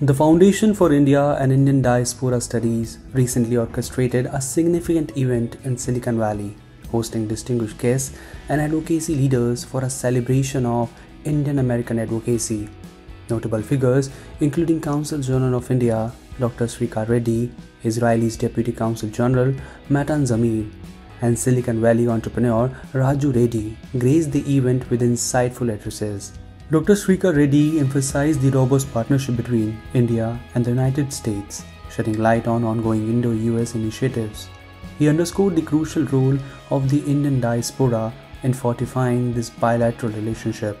The Foundation for India and Indian Diaspora Studies recently orchestrated a significant event in Silicon Valley, hosting distinguished guests and advocacy leaders for a celebration of Indian American advocacy. Notable figures including Consul General of India, Dr. Srikar Reddy, Israel's Deputy Consul General Matan Zamir, and Silicon Valley entrepreneur Raju Reddy graced the event with insightful addresses. Dr. Srikar Reddy emphasized the robust partnership between India and the United States, shedding light on ongoing Indo US initiatives. He underscored the crucial role of the Indian diaspora in fortifying this bilateral relationship.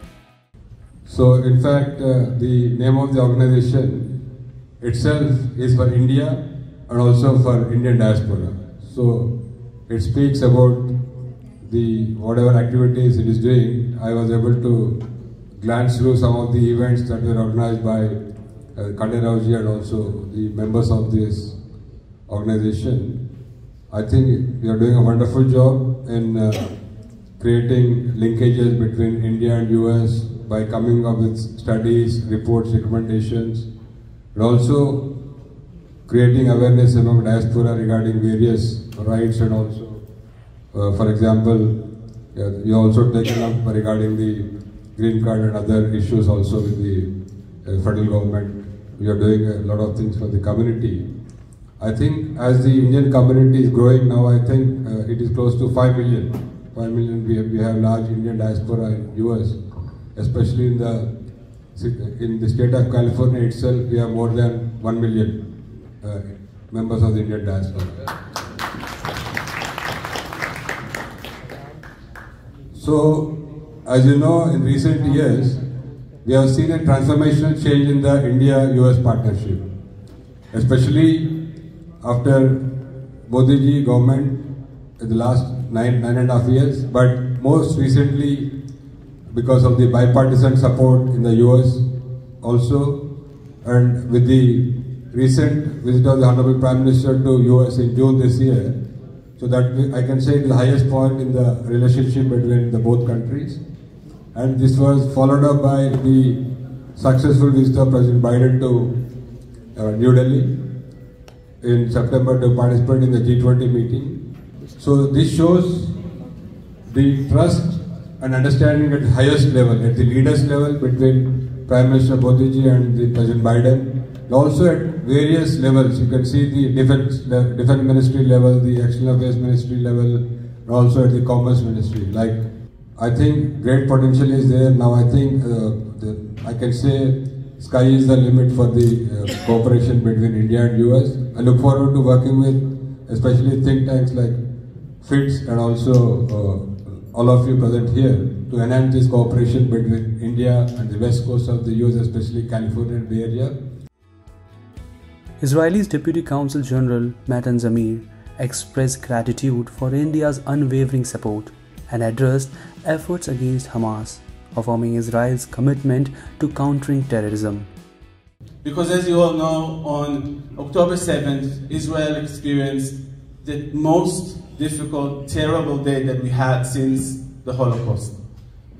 So, in fact, uh, the name of the organization itself is for India and also for Indian diaspora. So, it speaks about the whatever activities it is doing. I was able to glance through some of the events that were organized by uh, Khanderaoji and also the members of this organization. I think you are doing a wonderful job in uh, creating linkages between India and US by coming up with studies, reports, recommendations, and also creating awareness among diaspora regarding various rights and also, uh, for example, uh, you also taken up regarding the green card and other issues also with the uh, federal government. We are doing a lot of things for the community. I think as the Indian community is growing now, I think uh, it is close to 5 million. 5 million, we have, we have large Indian diaspora in US, especially in the, in the state of California itself, we have more than 1 million uh, members of the Indian diaspora. So as you know, in recent years, we have seen a transformational change in the India-US partnership, especially after Modi government in the last nine, nine and a half years, but most recently because of the bipartisan support in the US also, and with the recent visit of the Honorable Prime Minister to US in June this year, so that I can say the highest point in the relationship between the both countries and this was followed up by the successful visit of President Biden to uh, New Delhi in September to participate in the G20 meeting. So this shows the trust and understanding at the highest level, at the leaders level between Prime Minister Modi and the President Biden. Also at various levels, you can see the defense, defense ministry level, the external affairs ministry level, and also at the commerce ministry, like I think great potential is there. Now I think uh, the, I can say sky is the limit for the uh, cooperation between India and US. I look forward to working with especially think tanks like FIIDS and also uh, all of you present here to enhance this cooperation between India and the west coast of the US, especially California Bay Area. Israel's Deputy Consul General Matan Zamir expressed gratitude for India's unwavering support and addressed efforts against Hamas, affirming Israel's commitment to countering terrorism. Because as you all know, on October 7th, Israel experienced the most difficult, terrible day that we had since the Holocaust.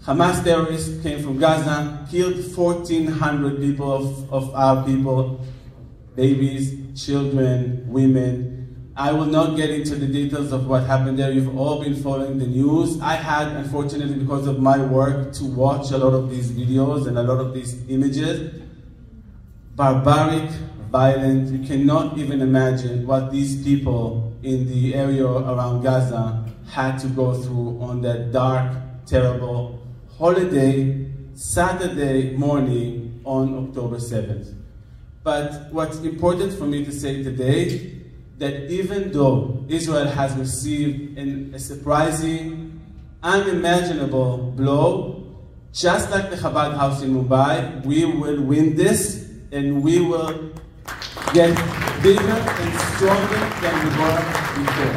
Hamas terrorists came from Gaza, killed 1,400 people of, of our people, babies, children, women, I will not get into the details of what happened there. You've all been following the news. I had, unfortunately, because of my work, to watch a lot of these videos and a lot of these images. Barbaric, violent. You cannot even imagine what these people in the area around Gaza had to go through on that dark, terrible holiday, Saturday morning on October 7th. But what's important for me to say today that even though Israel has received an, a surprising, unimaginable blow, just like the Chabad house in Mumbai, we will win this and we will get bigger and stronger than we were before.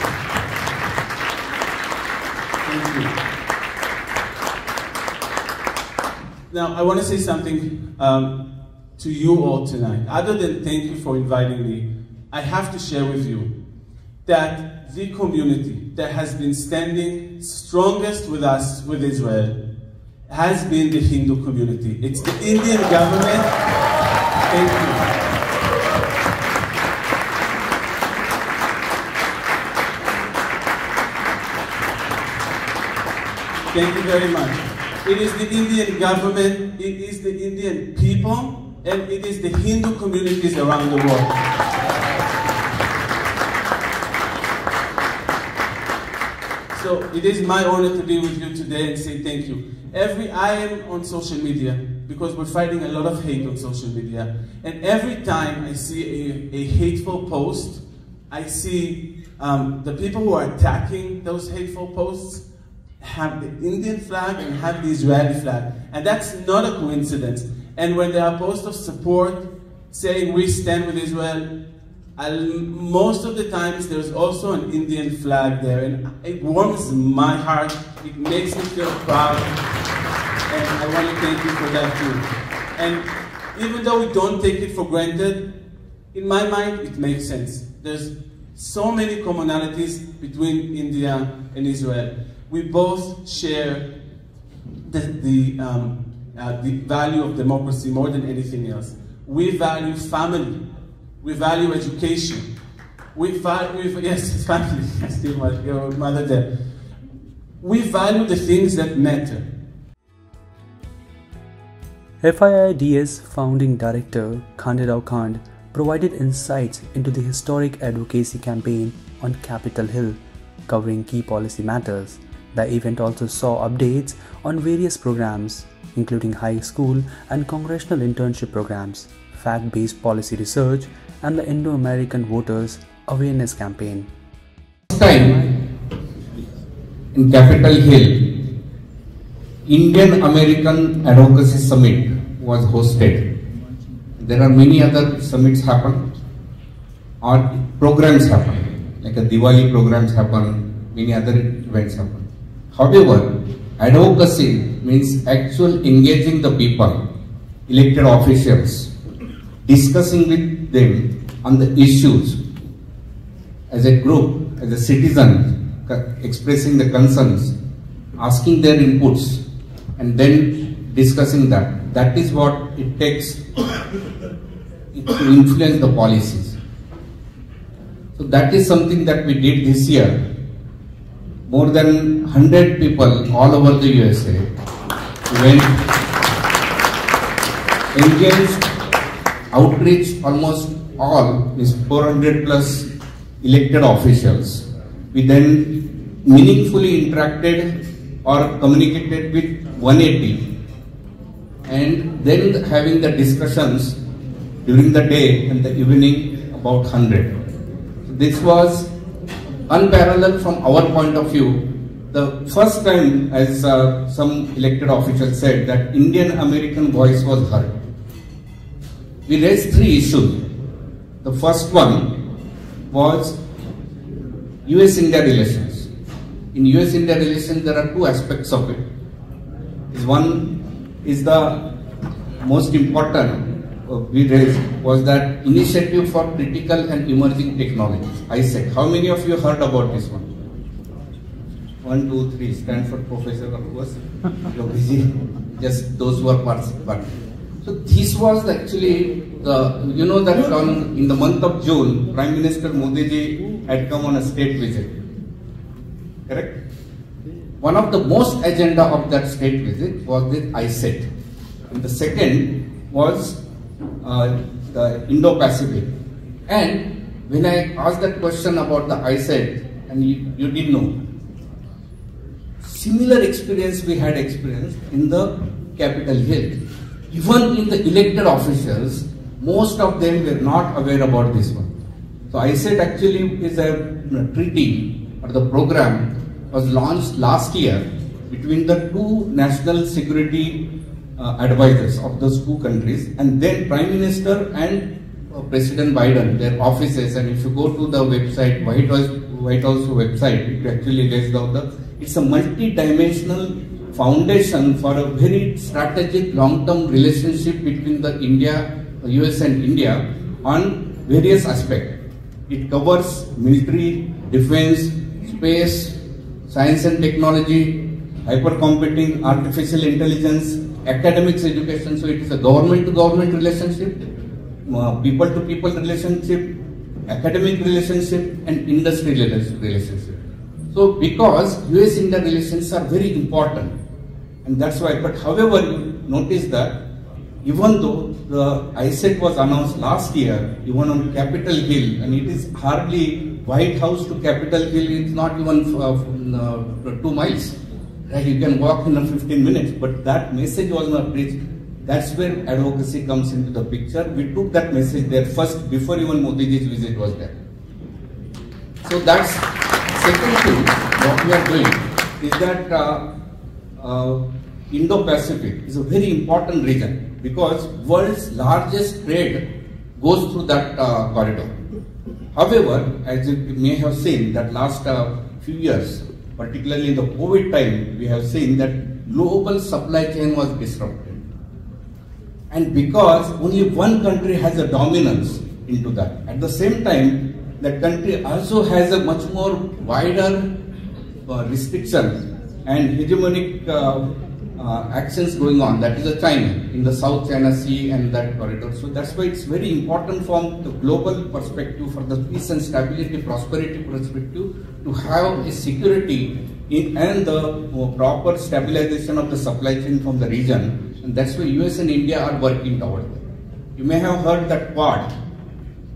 Thank you. Now, I want to say something um, to you all tonight. Other than thank you for inviting me, I have to share with you that the community that has been standing strongest with us, with Israel, has been the Hindu community. It's the Indian government. Thank you. Thank you very much. It is the Indian government, it is the Indian people, and it is the Hindu communities around the world. So it is my honor to be with you today and say thank you. Every I am on social media because we're fighting a lot of hate on social media, and every time I see a, a hateful post, I see um, the people who are attacking those hateful posts have the Indian flag and have the Israeli flag. And that's not a coincidence. And when there are posts of support saying we stand with Israel, I'll, most of the times there's also an Indian flag there. And it warms my heart. It makes me feel proud. And I want to thank you for that too. And even though we don't take it for granted, in my mind, it makes sense. There's so many commonalities between India and Israel we both share the, the, um, uh, the value of democracy more than anything else. We value family. We value education. We value, yes, family. Still my, mother there. We value the things that matter. FIIDS founding director, Khanderao Kand, provided insights into the historic advocacy campaign on Capitol Hill, covering key policy matters. The event also saw updates on various programs, including high school and congressional internship programs, fact based policy research, and the Indo American Voters Awareness Campaign. First time in Capitol Hill, Indian American Advocacy Summit was hosted. There are many other summits happen or programs happen, like a Diwali programs happen, many other events happen. However, advocacy means actual engaging the people, elected officials, discussing with them on the issues as a group, as a citizen, expressing the concerns, asking their inputs, and then discussing that. That is what it takes to influence the policies. So that is something that we did this year more than 100 people all over the USA went engaged outreach almost all is 400 plus elected officials. We then meaningfully interacted or communicated with 180 and then having the discussions during the day and the evening about 100. this was unparalleled from our point of view. The first time, as uh, some elected officials said, that Indian American voice was heard. We raised three issues. The first one was US India relations. In US India relations, there are two aspects of it. Is one is the most important uh, we raised was that initiative for critical and emerging technologies. I said, how many of you heard about this one? One, two, three. Stanford professor, of course. You're busy. Just those who are participating. So this was actually the, you know that on, in the month of June, Prime Minister Modi ji had come on a state visit. Correct? One of the most agenda of that state visit was with iCET. And the second was uh, the Indo-Pacific. And when I asked that question about the iCET, and you, you didn't know, similar experience we had experienced in the Capitol Hill. Even in the elected officials, most of them were not aware about this one. So iCET actually is a treaty or the program was launched last year between the two national security uh, advisors of those two countries and then Prime Minister and uh, President Biden, their offices and if you go to the website, White House, White House website, it actually lays out the, it's a multi-dimensional foundation for a very strategic long-term relationship between the India, US and India on various aspects. It covers military, defense, space, science and technology, hypercomputing, artificial intelligence, academics education, so it is a government to government relationship, uh, people to people relationship, academic relationship, and industry relationship. So because US-India relations are very important and that's why, but however you notice that even though the iCET was announced last year, even on Capitol Hill, and it is hardly White House to Capitol Hill, it's not even uh, uh, two miles. Right? You can walk in 15 minutes, but that message was not reached. That's where advocacy comes into the picture. We took that message there first before even Modi's visit was there. So that's second thing what we are doing is that uh, uh, Indo-Pacific is a very important region because world's largest trade goes through that uh, corridor. However, as you may have seen that last uh, few years, particularly in the COVID time, we have seen that global supply chain was disrupted. And because only one country has a dominance into that. At the same time, that country also has a much more wider uh, and hegemonic uh, actions going on. That is a China in the South China Sea and that corridor. So that's why it's very important from the global perspective, for the peace and stability, prosperity perspective, to have a security in, and the uh, proper stabilization of the supply chain from the region. And that's why US and India are working towards that. You may have heard that Quad,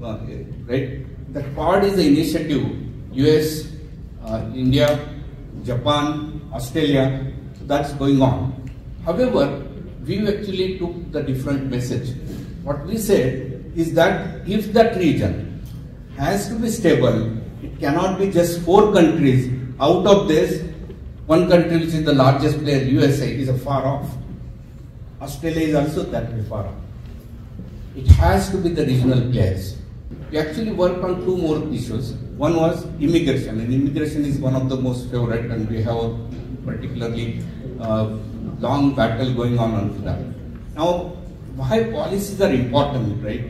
uh, right? That Quad is the initiative US, uh, India, Japan, Australia, that's going on. However, we actually took the different message. What we said is that if that region has to be stable, it cannot be just four countries. Out of this, one country which is the largest player, USA, is a far off. Australia is also that far off. It has to be the regional players. We actually worked on two more issues. One was immigration, and immigration is one of the most favorite, and we have a particularly uh, long battle going on on that. Now, why policies are important, right?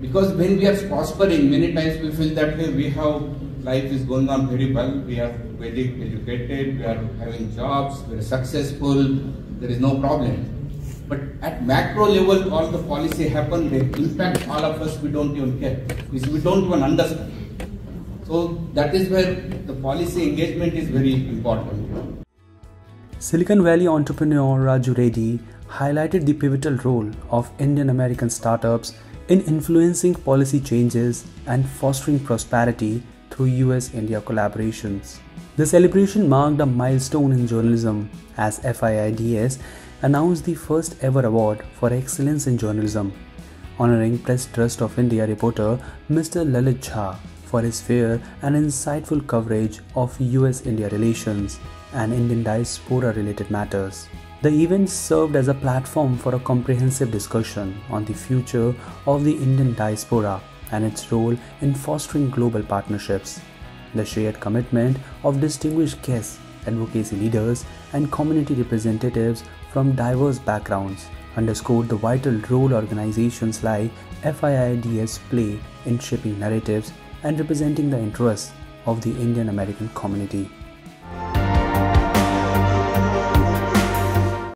Because when we are prospering, many times we feel that hey, we have life is going on very well, we are very educated, we are having jobs, we are successful, there is no problem. But at macro level, all the policy happen, they impact all of us, we don't even care, because we don't even understand. So that is where the policy engagement is very important. Silicon Valley entrepreneur Raju Reddy highlighted the pivotal role of Indian American startups in influencing policy changes and fostering prosperity through US India collaborations. The celebration marked a milestone in journalism as FIIDS announced the first ever award for excellence in journalism, honoring Press Trust of India reporter Mr. Lalit Jha for his fair and insightful coverage of US India relations and Indian diaspora related matters. The event served as a platform for a comprehensive discussion on the future of the Indian diaspora and its role in fostering global partnerships. The shared commitment of distinguished guests, advocacy leaders, and community representatives from diverse backgrounds underscored the vital role organizations like FIIDS play in shaping narratives and representing the interests of the Indian American community.